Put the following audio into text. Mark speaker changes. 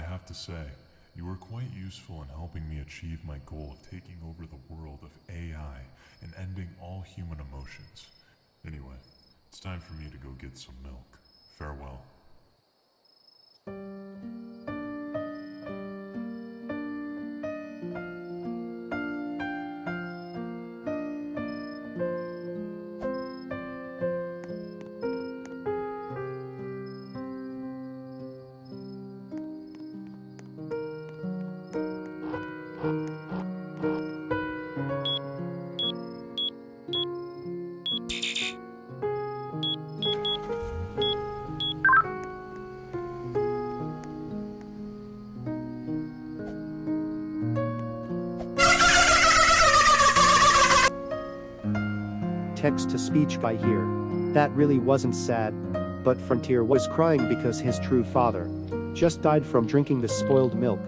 Speaker 1: have to say, you were quite useful in helping me achieve my goal of taking over the world of AI and ending all human emotions. Anyway, it's time for me to go get some milk.
Speaker 2: Text to speech by here. That really wasn't sad. But Frontier was crying because his true father just died from drinking the spoiled milk.